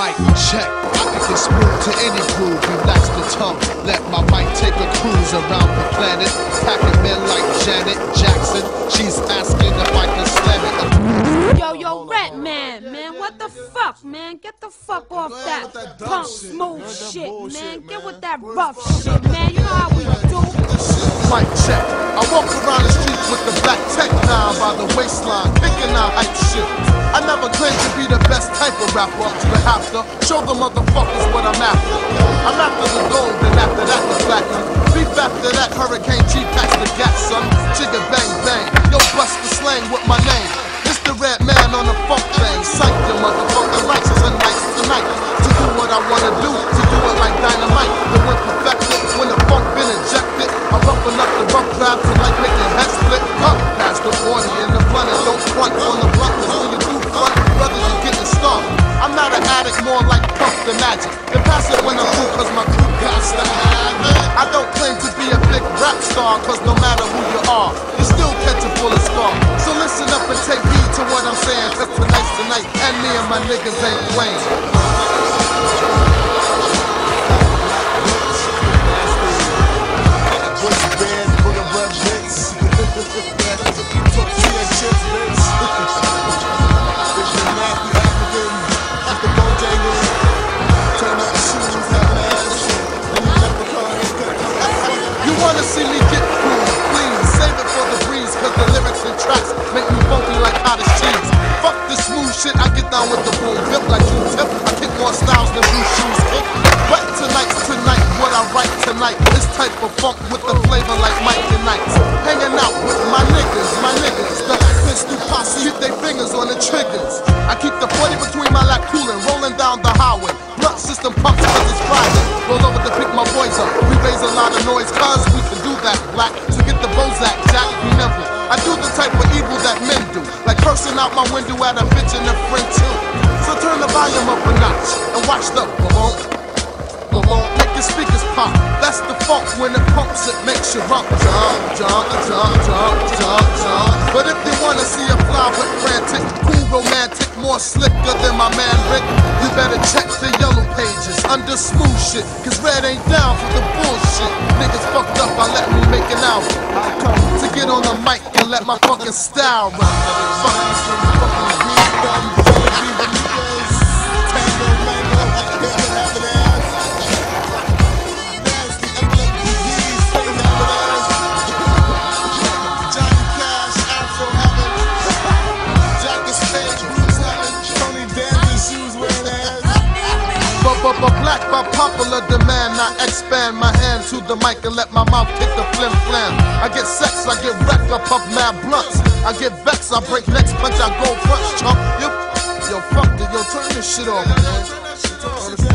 Mic check. I can get smooth to any groove. Relax the tongue. Let my mic take a cruise around the planet. Packing men like Janet Jackson. She's asking if I can slam it. Yo, yo, Rat Man, man, what the fuck, man? Get the fuck off that punk smooth shit, man. Get with that rough shit, man. You know how we do. Mic check. I walk around the streets with the black tech nine by the waistline, kicking out hype shit. Best type of rapper, but show the motherfuckers what I'm after. I'm after the gold, and after that the platinum. Beef after that, Hurricane G packs the gas, son. Chigga bang bang, yo bust the slang with my name. It's the Redman on the funk thing. Psych the motherfucker, righteous and nice tonight. To do what I wanna do, to do it like dynamite. The when perfected, when the funk been injected. I'm up the rough draft to like making head split. Up past the 40 in the front and don't front on the not an addict, more like puff the magic. Then pass when I'm through, cause my crew got to have. I don't claim to be a big rap star, cause no matter who you are, you still catch a bullet scar. So listen up and take heed to what I'm saying, cause tonight's tonight, and me and my niggas ain't playing. Type of funk with the flavor like Mike and Ikes. Hanging out with my niggas, my niggas. The pistol posse, keep their fingers on the triggers. I keep the 40 between my lap cooling, rolling down the highway. Blunt system pumps cause it's Friday. Roll over to pick my boys up. We raise a lot of noise cause we can do that black. To get the Bozak, Jack, we never. I do the type of evil that men do. Like cursing out my window at a bitch and a friend too. So turn the volume up a notch and watch the boom. Boom, make the speakers pop. Funk when it pumps, it makes you rump. Jump, jump, jump, jump, jump, jump. But if you wanna see a fly but frantic, cool, romantic, more slicker than my man Rick, you better check the yellow pages under smooth shit. Cause red ain't down for the bullshit. Niggas fucked up, I let me make an album. To get on the mic and let my fucking style run. Fuck. But, but, but black by popular demand, I expand my hand to the mic and let my mouth kick the flim flam. I get sex, I get wrecked, I puff mad blunts. I get vexed, I break necks, punch, I go punch, chump. Yo, yo, fuck it, yo, turn this shit off, man.